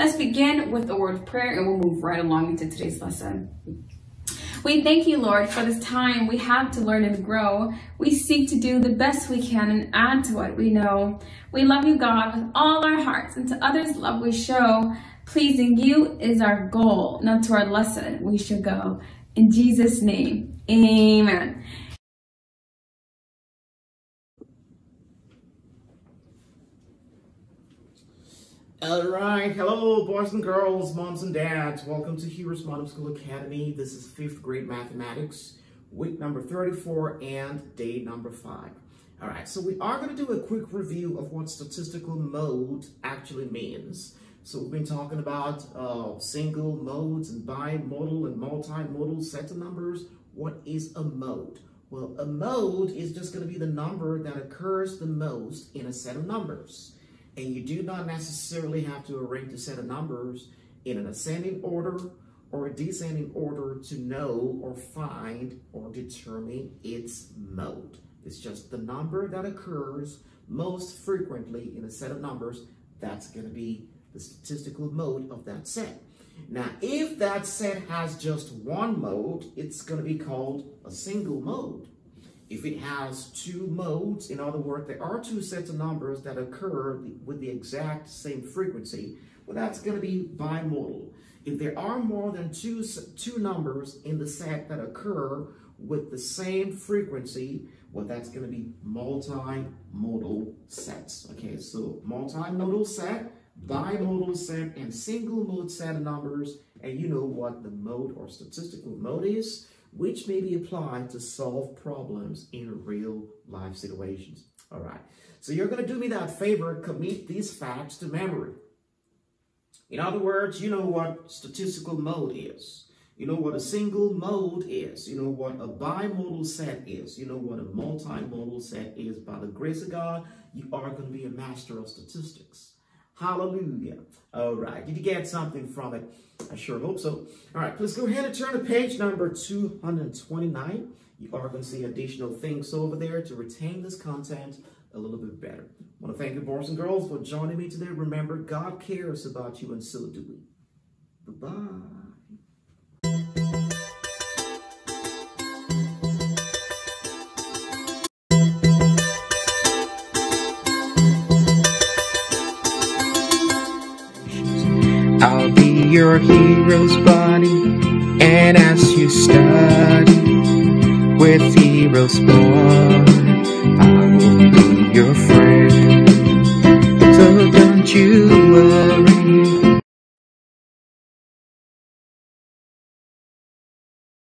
let's begin with a word of prayer and we'll move right along into today's lesson. We thank you, Lord, for this time we have to learn and grow. We seek to do the best we can and add to what we know. We love you, God, with all our hearts, and to others love we show. Pleasing you is our goal, not to our lesson we should go. In Jesus' name, amen. All right, hello boys and girls, moms and dads. Welcome to HeroesMart Homeschool Academy. This is fifth grade mathematics, week number 34 and day number five. All right, so we are going to do a quick review of what statistical mode actually means. So we've been talking about uh, single modes and bimodal and multimodal set of numbers. What is a mode? Well, a mode is just going to be the number that occurs the most in a set of numbers. And you do not necessarily have to arrange a set of numbers in an ascending order or a descending order to know or find or determine its mode. It's just the number that occurs most frequently in a set of numbers. That's going to be the statistical mode of that set. Now, if that set has just one mode, it's going to be called a single mode. If it has two modes, in other words, there are two sets of numbers that occur with the exact same frequency, well, that's going to be bimodal. If there are more than two, two numbers in the set that occur with the same frequency, well, that's going to be multimodal sets. Okay, so multimodal set, bimodal set, and single mode set of numbers, and you know what the mode or statistical mode is which may be applied to solve problems in real life situations. All right, so you're going to do me that favor, commit these facts to memory. In other words, you know what statistical mode is. You know what a single mode is. You know what a bimodal set is. You know what a multimodal set is. By the grace of God, you are going to be a master of statistics. Hallelujah. All right. Did you get something from it? I sure hope so. All right. Let's go ahead and turn to page number 229. You are going to see additional things over there to retain this content a little bit better. I want to thank you, boys and girls, for joining me today. Remember, God cares about you, and so do we. Bye-bye. Your hero's body and as you study with Heroes born, I will be your friend. So don't you